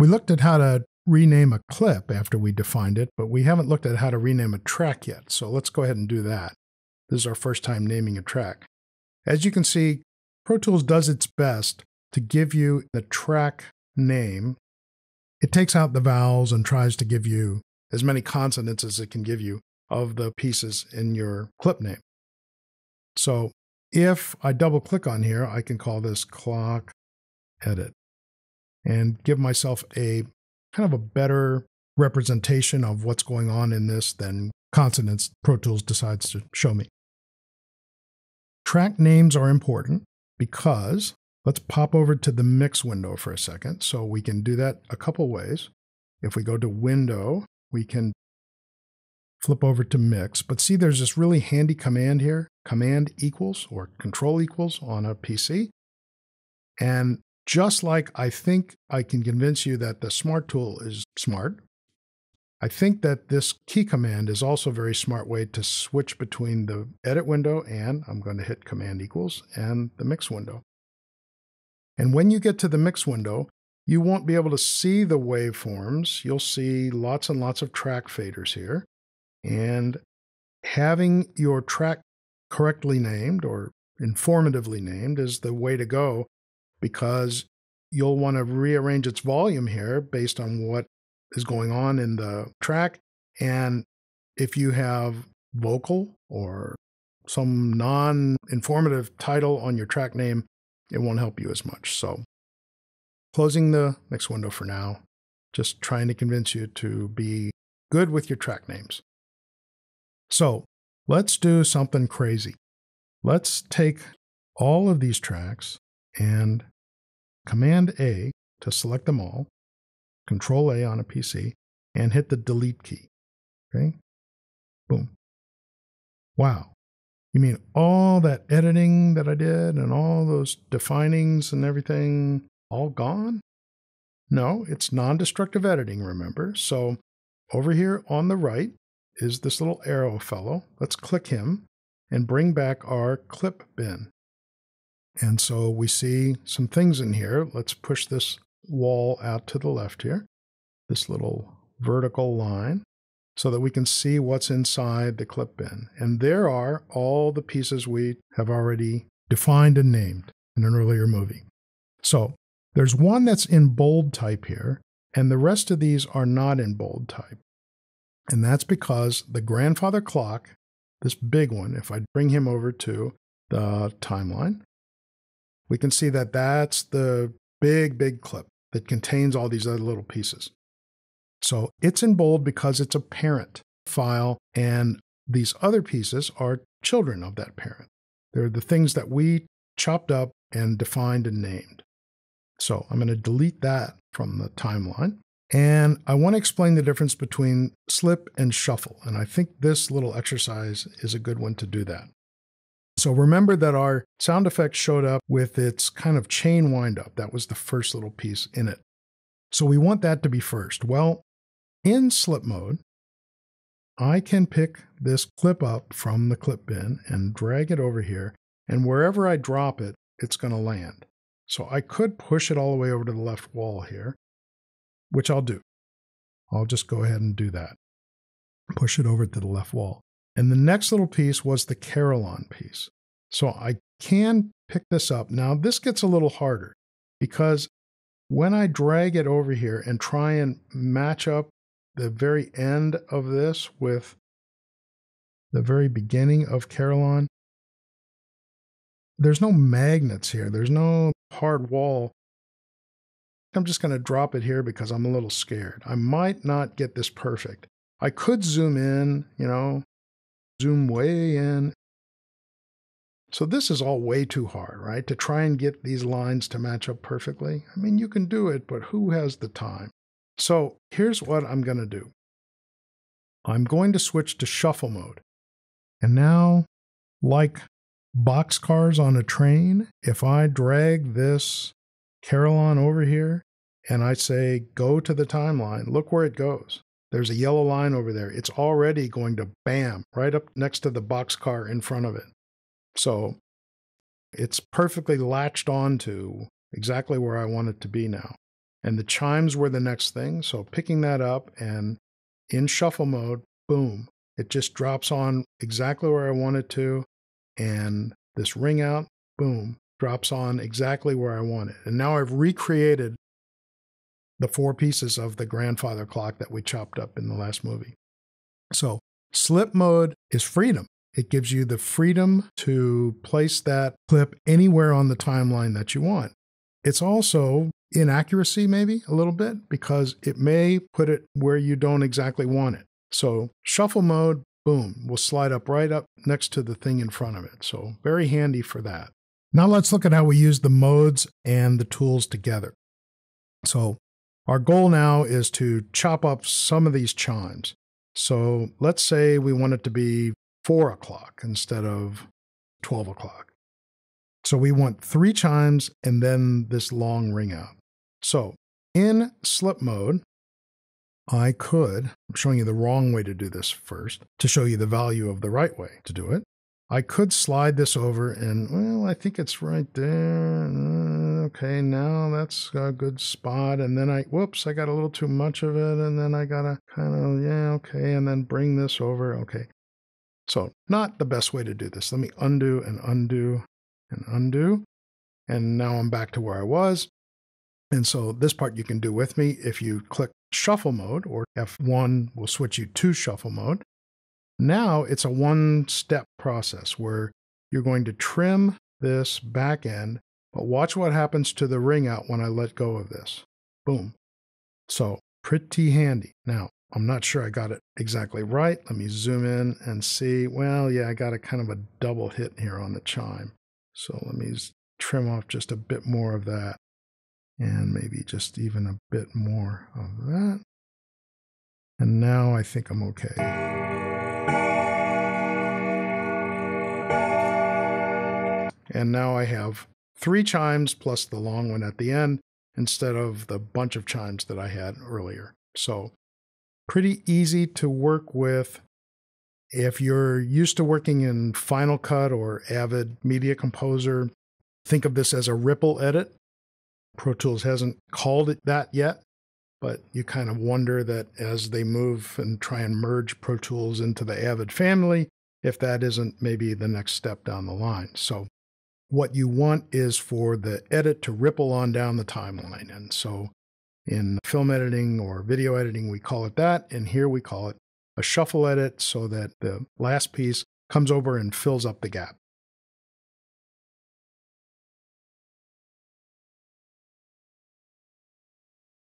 We looked at how to rename a clip after we defined it, but we haven't looked at how to rename a track yet. So let's go ahead and do that. This is our first time naming a track. As you can see, Pro Tools does its best to give you the track name. It takes out the vowels and tries to give you as many consonants as it can give you of the pieces in your clip name. So if I double click on here, I can call this clock edit and give myself a kind of a better representation of what's going on in this than consonants Pro Tools decides to show me. Track names are important because let's pop over to the mix window for a second. So we can do that a couple ways. If we go to window, we can flip over to mix, but see there's this really handy command here, command equals or control equals on a PC. And just like I think I can convince you that the smart tool is smart, I think that this key command is also a very smart way to switch between the edit window and I'm going to hit command equals and the mix window. And when you get to the mix window, you won't be able to see the waveforms. You'll see lots and lots of track faders here. And having your track correctly named or informatively named is the way to go because you'll want to rearrange its volume here based on what is going on in the track. And if you have vocal or some non informative title on your track name, it won't help you as much. So, closing the mix window for now, just trying to convince you to be good with your track names. So, let's do something crazy. Let's take all of these tracks and Command A to select them all Control A on a PC, and hit the delete key. Okay? Boom. Wow. You mean all that editing that I did and all those definings and everything all gone? No, it's non destructive editing, remember? So over here on the right is this little arrow fellow. Let's click him and bring back our clip bin. And so we see some things in here. Let's push this wall out to the left here, this little vertical line, so that we can see what's inside the clip bin. And there are all the pieces we have already defined and named in an earlier movie. So there's one that's in bold type here, and the rest of these are not in bold type. And that's because the grandfather clock, this big one, if I bring him over to the timeline, we can see that that's the big, big clip that contains all these other little pieces. So it's in bold because it's a parent file, and these other pieces are children of that parent. They're the things that we chopped up and defined and named. So I'm going to delete that from the timeline. And I want to explain the difference between slip and shuffle. And I think this little exercise is a good one to do that. So remember that our sound effect showed up with its kind of chain windup. That was the first little piece in it. So we want that to be first. Well, in slip mode, I can pick this clip up from the clip bin and drag it over here. And wherever I drop it, it's going to land. So I could push it all the way over to the left wall here, which I'll do. I'll just go ahead and do that. Push it over to the left wall. And the next little piece was the Carillon piece. So I can pick this up. Now, this gets a little harder because when I drag it over here and try and match up the very end of this with the very beginning of Carillon, there's no magnets here. There's no hard wall. I'm just going to drop it here because I'm a little scared. I might not get this perfect. I could zoom in, you know, zoom way in. So this is all way too hard, right? To try and get these lines to match up perfectly. I mean, you can do it, but who has the time? So here's what I'm going to do. I'm going to switch to shuffle mode. And now, like boxcars on a train, if I drag this Carillon over here and I say, go to the timeline, look where it goes. There's a yellow line over there. It's already going to bam right up next to the boxcar in front of it. So it's perfectly latched on to exactly where I want it to be now. and the chimes were the next thing. So picking that up and in shuffle mode, boom, it just drops on exactly where I want it to. And this ring out, boom, drops on exactly where I want it. And now I've recreated the four pieces of the grandfather clock that we chopped up in the last movie. So slip mode is freedom. It gives you the freedom to place that clip anywhere on the timeline that you want. It's also inaccuracy, maybe a little bit, because it may put it where you don't exactly want it. So, shuffle mode, boom, will slide up right up next to the thing in front of it. So, very handy for that. Now, let's look at how we use the modes and the tools together. So, our goal now is to chop up some of these chimes. So, let's say we want it to be four o'clock instead of 12 o'clock. So we want three chimes and then this long ring out. So in slip mode, I could, I'm showing you the wrong way to do this first, to show you the value of the right way to do it. I could slide this over and, well, I think it's right there. Uh, okay, now that's a good spot. And then I, whoops, I got a little too much of it. And then I got to kind of, yeah, okay. And then bring this over. Okay. So, not the best way to do this. Let me undo and undo and undo. And now I'm back to where I was. And so this part you can do with me. If you click shuffle mode or F1 will switch you to shuffle mode. Now it's a one step process where you're going to trim this back end, but watch what happens to the ring out when I let go of this. Boom. So pretty handy. Now I'm not sure I got it exactly right. Let me zoom in and see. Well, yeah, I got a kind of a double hit here on the chime. So let me trim off just a bit more of that and maybe just even a bit more of that. And now I think I'm okay. And now I have three chimes plus the long one at the end instead of the bunch of chimes that I had earlier. So pretty easy to work with. If you're used to working in Final Cut or Avid Media Composer, think of this as a ripple edit. Pro Tools hasn't called it that yet, but you kind of wonder that as they move and try and merge Pro Tools into the Avid family, if that isn't maybe the next step down the line. So, what you want is for the edit to ripple on down the timeline. And so, in film editing or video editing, we call it that. And here we call it a shuffle edit so that the last piece comes over and fills up the gap.